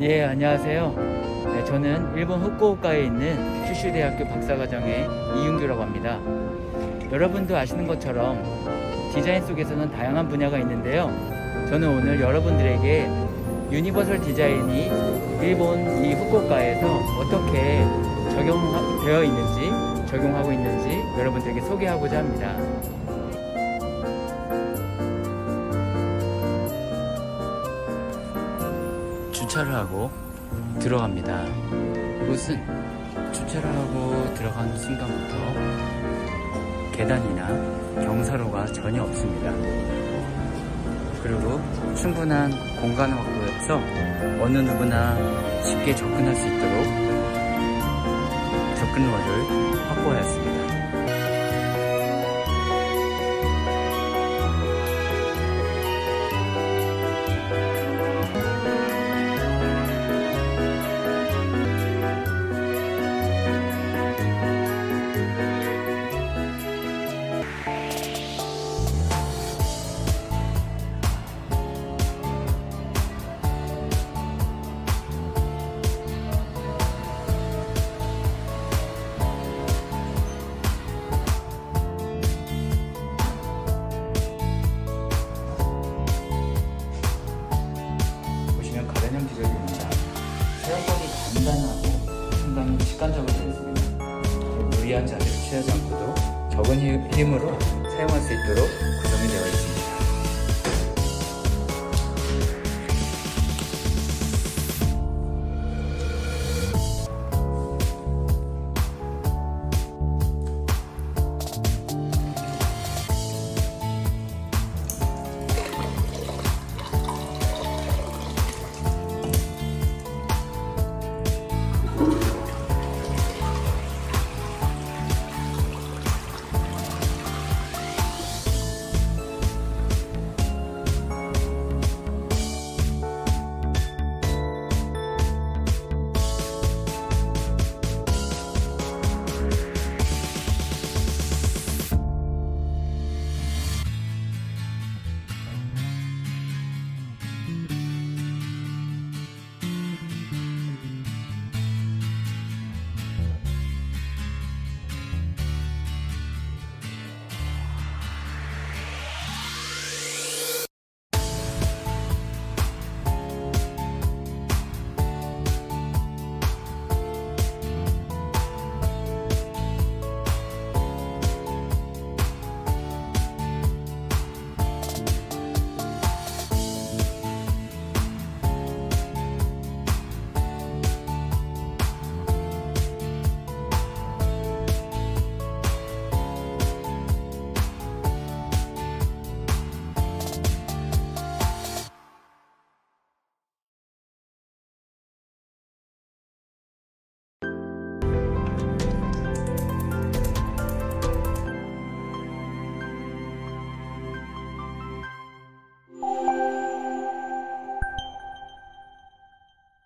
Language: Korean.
예, 안녕하세요. 네, 저는 일본 후쿠오카에 있는 큐슈대학교 박사과정의 이윤규라고 합니다. 여러분도 아시는 것처럼 디자인 속에서는 다양한 분야가 있는데요. 저는 오늘 여러분들에게 유니버설 디자인이 일본 이 후쿠오카에서 어떻게 적용되어 있는지, 적용하고 있는지 여러분들에게 소개하고자 합니다. 주차를 하고 들어갑니다. 이곳은 주차를 하고 들어가는 순간부터 계단이나 경사로가 전혀 없습니다. 그리고 충분한 공간 확보에서 어느 누구나 쉽게 접근할 수 있도록 접 근로를 확보하였습니다. 있습니다. 무리한 자세를 취하지 않고도 적은 힘- 힘으로 사용할 수 있도록 구성이 되어 있습니다.